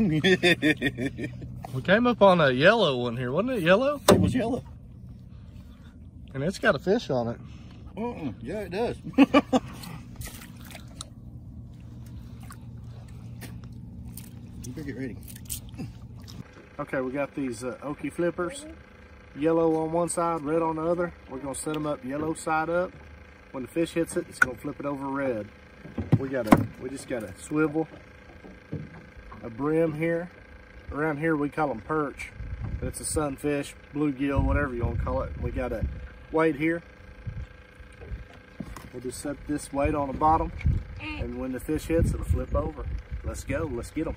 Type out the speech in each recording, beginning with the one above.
it We came up on a yellow one here, wasn't it yellow? It was yellow. And it's got a fish on it. Uh-uh. Yeah, it does. you better get ready. Okay, we got these uh, Okie flippers. Yellow on one side, red on the other. We're gonna set them up yellow side up. When the fish hits it, it's gonna flip it over red. We got a, we just got a swivel, a brim here. Around here we call them perch. But it's a sunfish, bluegill, whatever you wanna call it. We got a weight here. We'll just set this weight on the bottom. And when the fish hits, it'll flip over. Let's go, let's get them.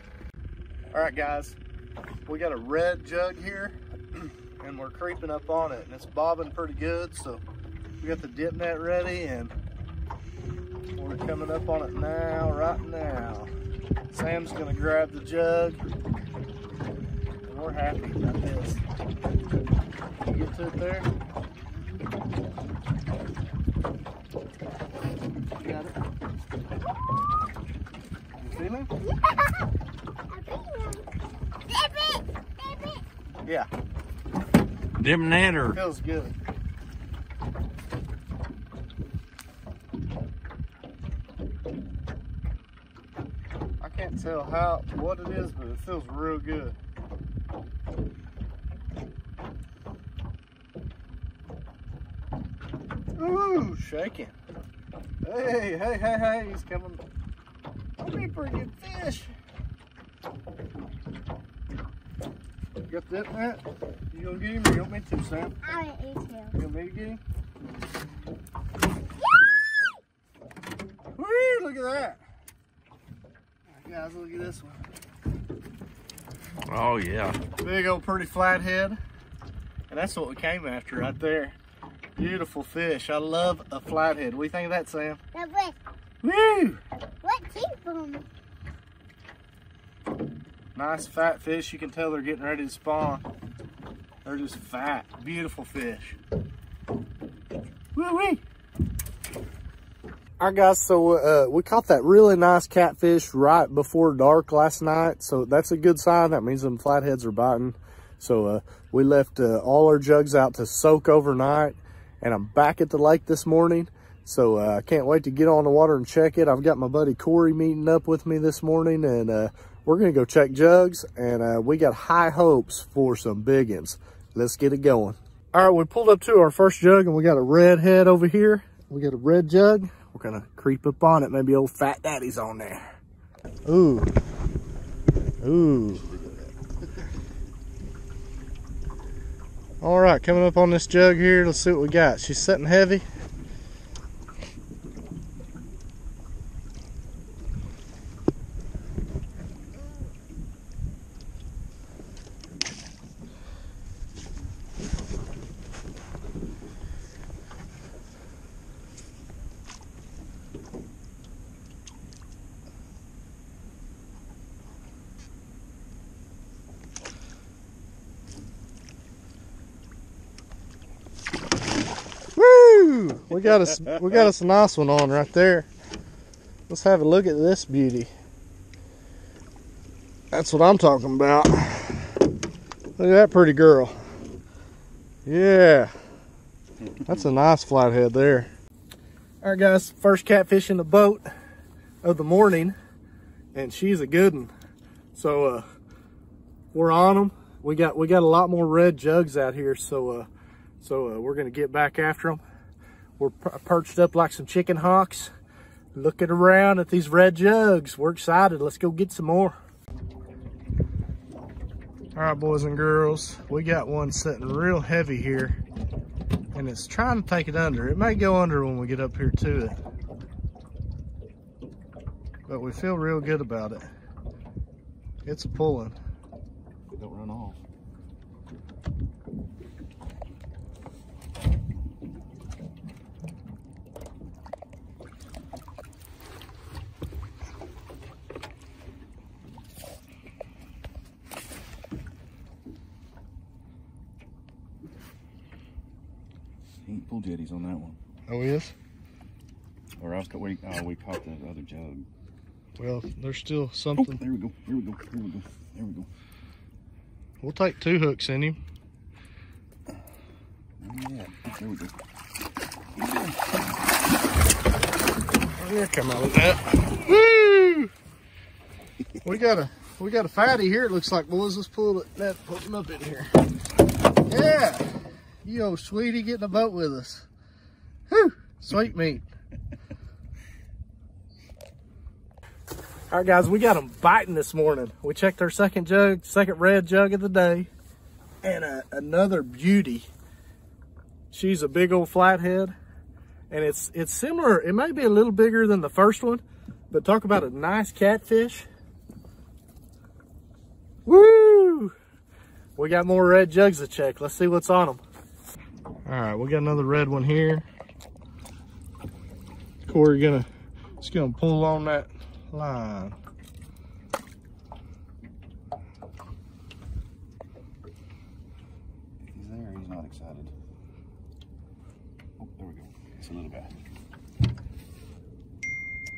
All right, guys, we got a red jug here and we're creeping up on it and it's bobbing pretty good so we got the dip net ready and we're coming up on it now right now sam's gonna grab the jug. And we're happy about this. You get to it there? Got it. See me? I think you got it you feeling yeah. Dim natter. feels good I can't tell how what it is, but it feels real good. Ooh, shaking. Hey, hey, hey, hey, he's coming. That'll be a pretty good fish. You got that, Matt? You gonna get him or you want me to, Sam? I want you to. You want me to get him? Woo, look at that. Guys, look at this one. Oh yeah. Big old pretty flathead. And that's what we came after right there. Beautiful fish. I love a flathead. What do you think of that, Sam? Now, Woo! what keep them? Nice fat fish. You can tell they're getting ready to spawn. They're just fat. Beautiful fish. Woo wee! All right, guys. So uh, we caught that really nice catfish right before dark last night. So that's a good sign. That means them flatheads are biting. So uh, we left uh, all our jugs out to soak overnight. And I'm back at the lake this morning. So uh, I can't wait to get on the water and check it. I've got my buddy Corey meeting up with me this morning. And uh, we're going to go check jugs. And uh, we got high hopes for some big ones. Let's get it going. All right, we pulled up to our first jug and we got a red head over here. We got a red jug. We're gonna creep up on it. Maybe old fat daddy's on there. Ooh. Ooh. All right, coming up on this jug here. Let's see what we got. She's sitting heavy. Woo! We got us we got us a nice one on right there. Let's have a look at this beauty. That's what I'm talking about. Look at that pretty girl. Yeah. That's a nice flathead there. All right, guys, first catfish in the boat of the morning, and she's a good one. So uh, we're on them. We got we got a lot more red jugs out here, so uh, so uh, we're gonna get back after them. We're perched up like some chicken hawks, looking around at these red jugs. We're excited. Let's go get some more. All right, boys and girls, we got one sitting real heavy here, and it's trying to take it under. It may go under when we get up here to it, but we feel real good about it. It's pulling. Pull jetties on that one. Oh, is? Or else we, uh, we caught that other jug. Well, there's still Oh, something. there we go. Here we go. Here we go. There we go. We'll take two hooks in him. Yeah. There we go. Yeah, come out with that. Woo! We got a we got a fatty here. It looks like boys. Let's pull it. That put him up in here. Yeah, old sweetie, get in the boat with us. Whew, sweet meat. All right, guys, we got them biting this morning. We checked our second jug, second red jug of the day, and uh, another beauty. She's a big old flathead and it's it's similar. It may be a little bigger than the first one, but talk about a nice catfish. Woo! We got more red jugs to check. Let's see what's on them. All right, we got another red one here. Corey gonna just gonna pull on that line. He's there. He's not excited. Oh, there we go. It's a little guy.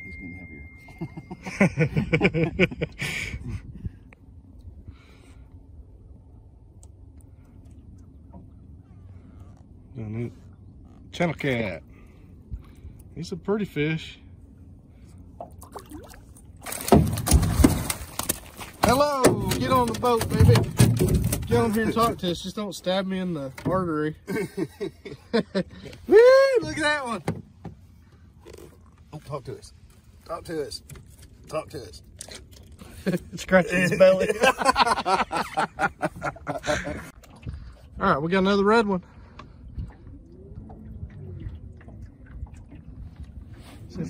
He's getting heavier. And Channel cat. He's a pretty fish. Hello, get on the boat, baby. Get on here and talk to us. Just don't stab me in the artery. Woo, look at that one. Oh, talk to us. Talk to us. Talk to us. Scratching his belly. All right, we got another red one.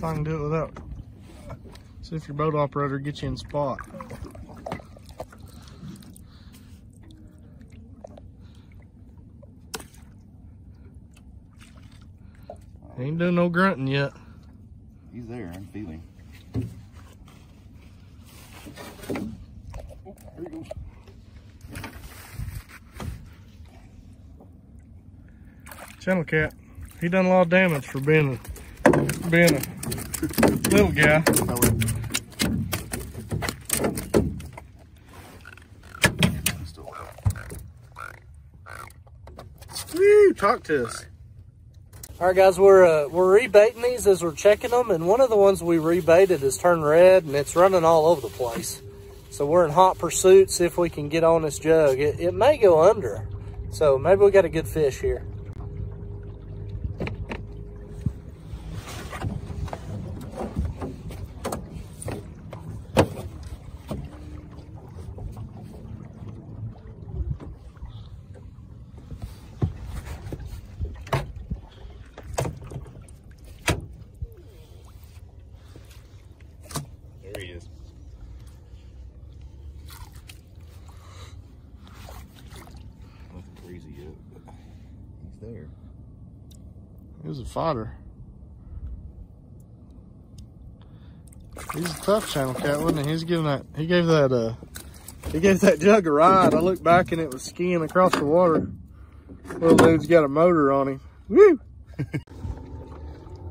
If I can do it without. See if your boat operator gets you in spot. Ain't doing no grunting yet. He's there. I'm feeling. Oh, there he goes. Channel cat. He done a lot of damage for being a being a little guy. He's still. Woo, talk to us. All right, guys, we're uh, we're rebaiting these as we're checking them, and one of the ones we rebaited has turned red, and it's running all over the place. So we're in hot pursuit, see if we can get on this jug. It, it may go under, so maybe we got a good fish here. There. He was a fodder. He's a tough channel cat, wasn't he? He's giving that. He gave that. Uh, he gave that jug a ride. I looked back and it was skiing across the water. Little dude's got a motor on him. Woo!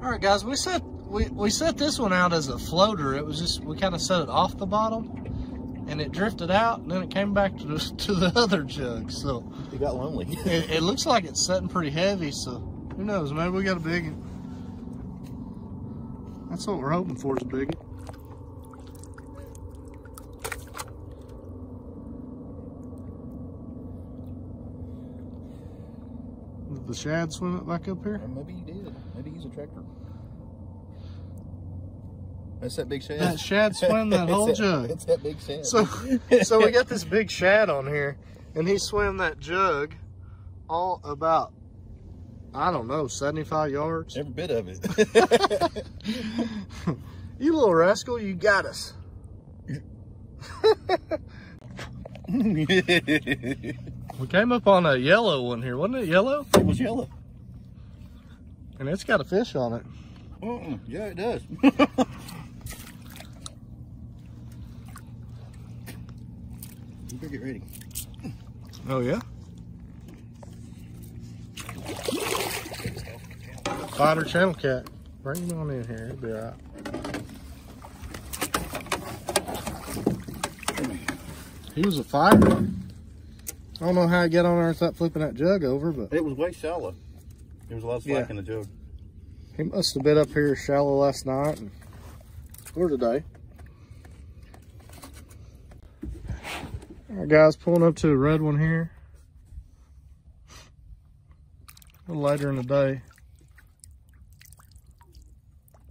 All right, guys, we set we we set this one out as a floater. It was just we kind of set it off the bottom, and it drifted out, and then it came back to the, to the other jug. So He got lonely. it, it looks like it's setting pretty heavy, so who knows? Maybe we got a big one. That's what we're hoping for is a big one. Did the shad swim it back up here? Or maybe he did. Maybe he's a tractor. That's that big shad. That shad swam that whole It's jug. It's that big shad. So, so we got this big shad on here, and he swam that jug all about, I don't know, 75 yards. every bit of it. You little rascal, you got us. We came up on a yellow one here, wasn't it yellow? It was yellow. And it's got a fish on it. Uh-uh. Yeah, it does. get ready. Oh, yeah? Spider channel cat. Bring him on in here. It'll be all right. He was a fire. I don't know how I got on there without flipping that jug over, but... It was way shallow. There was a lot of slack yeah. in the jug. He must have been up here shallow last night and, or today. Right, guys, pulling up to a red one here. A little later in the day.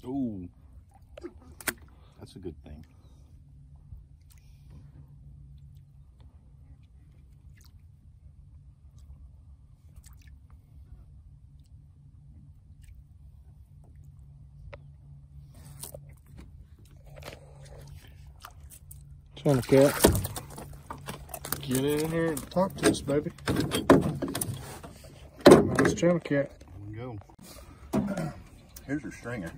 Ooh. That's a good thing. Channel cat. Get in here and talk to us, baby. Nice channel cat. Go. Here's your stringer.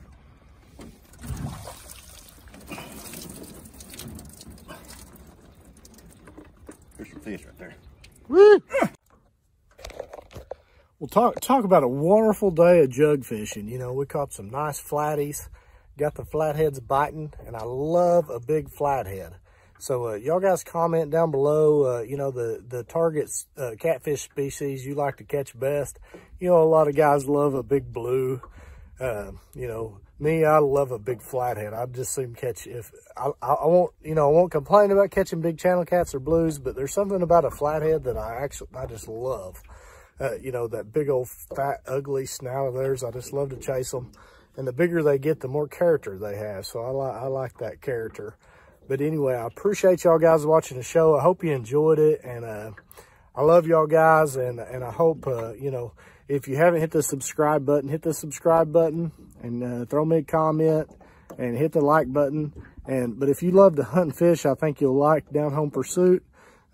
There's some fish right there. Woo! Well, talk talk about a wonderful day of jug fishing. You know, we caught some nice flatties, got the flatheads biting, and I love a big flathead. So uh, y'all guys comment down below, uh, you know, the, the targets, uh, catfish species you like to catch best. You know, a lot of guys love a big blue. Uh, you know, me, I love a big flathead. I'd just seem catch if I, I, I won't, you know, I won't complain about catching big channel cats or blues, but there's something about a flathead that I actually, I just love. Uh, you know, that big old fat, ugly snout of theirs. I just love to chase them. And the bigger they get, the more character they have. So I like, I like that character. But anyway, I appreciate y'all guys watching the show. I hope you enjoyed it. And, uh, I love y'all guys. And, and I hope, uh, you know, if you haven't hit the subscribe button, hit the subscribe button and, uh, throw me a comment and hit the like button. And, but if you love to hunt and fish, I think you'll like Down Home Pursuit.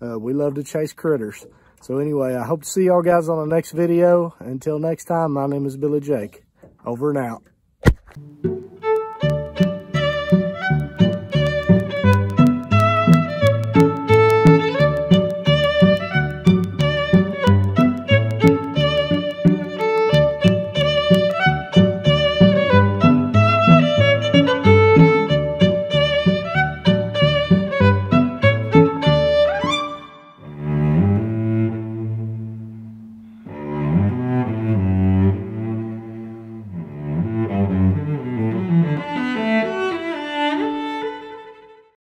Uh, we love to chase critters. So anyway, I hope to see y'all guys on the next video. Until next time, my name is Billy Jake. Over and out.